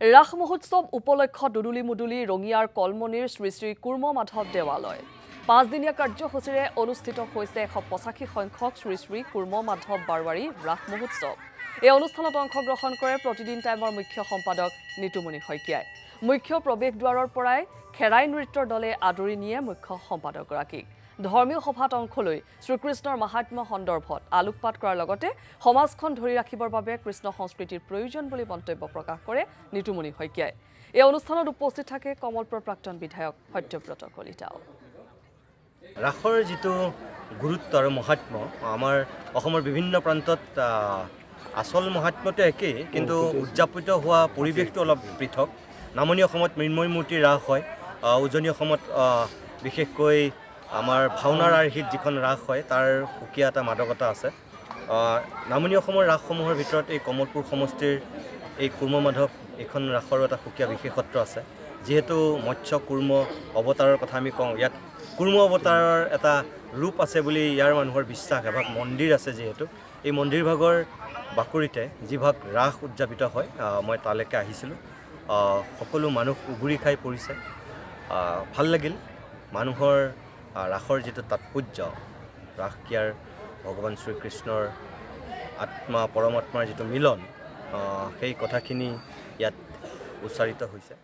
ৰাস মহোৎসৱ উপলক্ষ দুদুলি মুদুলি ৰঙিয়াৰ কলমনিৰ শ্ৰী শ্ৰী কুৰ্ম মাধৱ দেৱালয়। পাঁচদিনীয়া কাৰ্যসূচীৰে অনুষ্ঠিত হৈছে এশ পঁচাশী সংখ্যক শ্ৰী শ্ৰী কুৰ্ম মাধৱ বাৰৱাৰী ৰাস মহোৎসৱ এই অনুষ্ঠানত অংশগ্ৰহণ কৰে প্ৰতিদিন টাইমৰ মুখ্য সম্পাদক নিতুমণি শইকীয়াই। মুখ্য প্ৰৱেশদ্বাৰৰ পৰাই খেৰাই নৃত্যৰ দলে আদৰি নিয়ে মুখ্য সম্পাদকগৰাকীক। ধৰ্মীয় সভাত অংশ লৈ শ্ৰীকৃষ্ণৰ মাহাত্ম্য সন্দৰ্ভত আলোকপাত কৰাৰ লগতে সমাজখন ধৰি ৰাখিবৰ বাবে কৃষ্ণ সংস্কৃতিৰ প্ৰয়োজন বুলি মন্তব্য প্ৰকাশ কৰে নিতুমণি শইকীয়াই। এই অনুষ্ঠানত উপস্থিত থাকে কমলপুৰ প্ৰাক্তন বিধায়ক সত্যব্ৰত কলিতাও। ৰাসৰ যিটো গুৰুত্ব আৰু মহাত্ম আমাৰ অসমৰ বিভিন্ন প্ৰান্তত আচল মহাত্মটো একেই কিন্তু উদযাপিত হোৱা পৰিৱেশটো অলপ পৃথক। নামনি অসমত মৃন্ময় মূৰ্তিৰ ৰাস হয়। উজনি অসমত বিশেষকৈ আমাৰ ভাওনাৰ আৰ্হিত যিখন ৰাস হয় তাৰ সুকীয়া এটা মাদকতা আছে। নামনি অসমৰ ৰাসসমূহৰ ভিতৰত এই কমলপুৰ সমষ্টিৰ এই কুৰ্ম মাধৱ এইখন ৰাসৰো এটা সুকীয়া বিশেষত্ব আছে। যিহেতু মৎস্য কুৰ্ম অৱতাৰৰ কথা আমি কওঁ ইয়াত কুৰ্ম অৱতাৰৰ এটা ৰূপ আছে বুলি ইয়াৰ মানুহৰ বিশ্বাস এভাগ মন্দিৰ আছে যিহেতু। এই মন্দিৰভাগৰ বাকৰিতে যিভাগ ৰাস উদযাপিত হয় মই তালৈকে আহিছিলোঁ। আহ, সকলো মানুহ উগুৰি খাই পৰিছে। ভাল লাগিল। মানুহৰ ৰাসৰ যিটো তাৎপৰ্য ৰাস ক্ৰিয়াৰ ভগৱান শ্ৰীকৃষ্ণৰ আত্মা পৰমাত্মাৰ যিটো মিলন সেই কথাখিনি ইয়াত উচ্চাৰিত হৈছে।